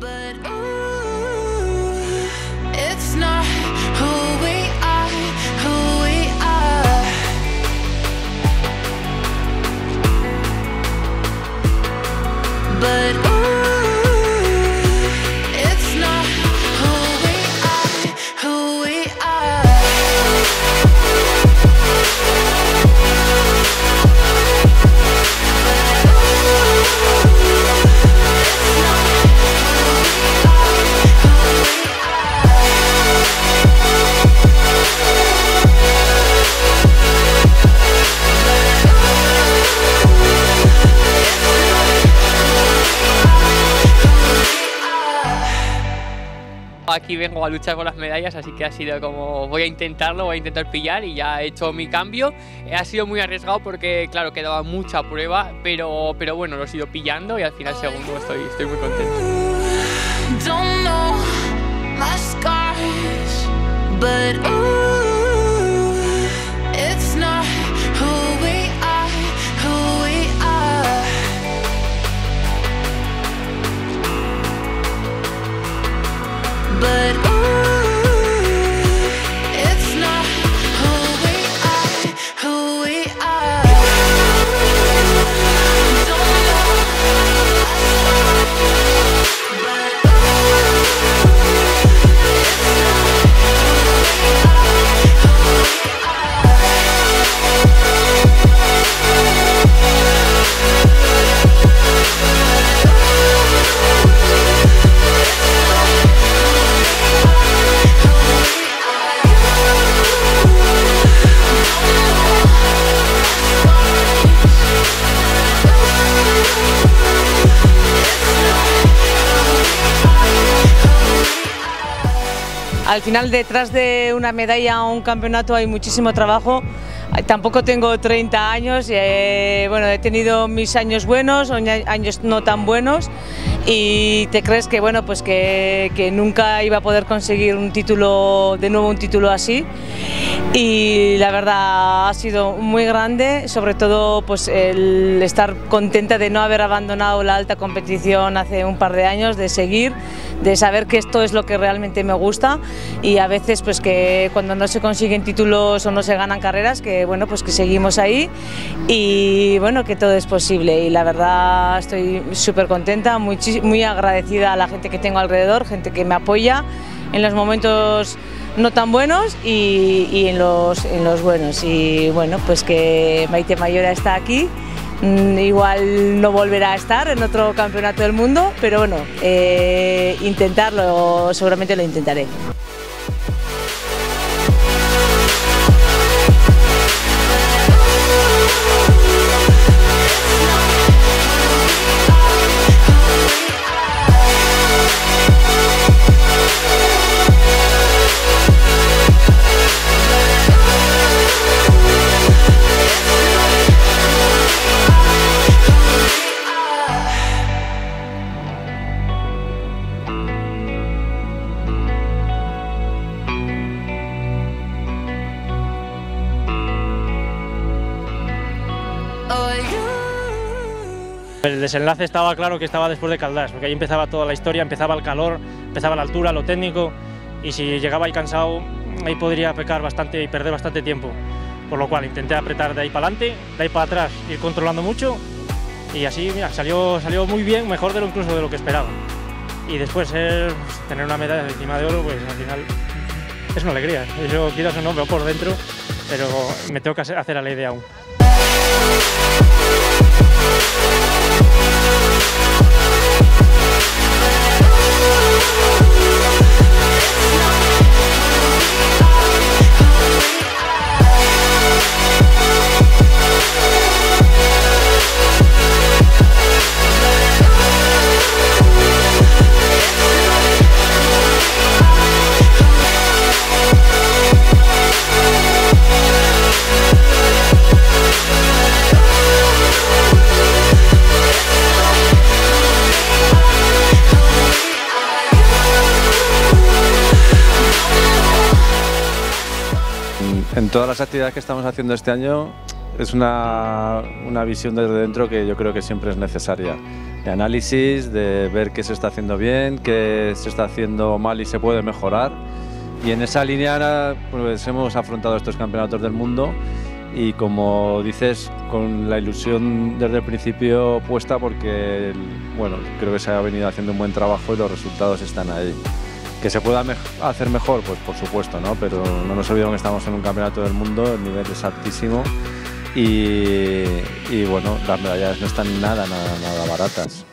But ooh, it's not who we are, who we are. But ooh, Aquí vengo a luchar con las medallas, así que ha sido como voy a intentarlo, voy a intentar pillar y ya he hecho mi cambio. Eh, Ha sido muy arriesgado porque, claro, quedaba mucha prueba, pero, pero bueno, lo he ido pillando y al final segundo estoy, estoy muy contento. Al final, detrás de una medalla o un campeonato hay muchísimo trabajo. Tampoco tengo 30 años, eh, bueno, he tenido mis años buenos, años no tan buenos y te crees que, bueno, pues que, que nunca iba a poder conseguir un título, de nuevo un título así. Y la verdad ha sido muy grande, sobre todo pues el estar contenta de no haber abandonado la alta competición hace un par de años, de seguir, de saber que esto es lo que realmente me gusta. Y a veces pues que cuando no se consiguen títulos o no se ganan carreras, que bueno pues que seguimos ahí y bueno que todo es posible y la verdad estoy súper contenta, muy, muy agradecida a la gente que tengo alrededor, gente que me apoya en los momentos no tan buenos y, en, los, en los buenos. Y bueno, pues que Maite Mayora está aquí. Mm, Igual no volverá a estar en otro campeonato del mundo, pero bueno, eh, intentarlo, seguramente lo intentaré. El desenlace estaba claro que estaba después de Caldás, porque ahí empezaba toda la historia, empezaba el calor, empezaba la altura, lo técnico, y si llegaba ahí cansado, ahí podría pecar bastante y perder bastante tiempo. Por lo cual intenté apretar de ahí para adelante, de ahí para atrás, ir controlando mucho, y así salió, salió muy bien, mejor de lo incluso de lo que esperaba. Y después pues, tener una medalla encima de oro, pues al final es una alegría. Yo quieras o no, veo por dentro, pero me tengo que hacer a la idea aún. En todas las actividades que estamos haciendo este año es una, una visión desde dentro que yo creo que siempre es necesaria. de análisis, de ver qué se está haciendo bien, qué se está haciendo mal y se puede mejorar. Y en esa línea pues, hemos afrontado estos campeonatos del mundo y como dices, con la ilusión desde el principio puesta porque bueno, creo que se ha venido haciendo un buen trabajo y los resultados están ahí. Que se pueda hacer mejor, pues por supuesto, ¿no? Pero no nos olvidemos que estamos en un campeonato del mundo, el nivel es altísimo y, y bueno, las medallas no están nada, nada, nada baratas.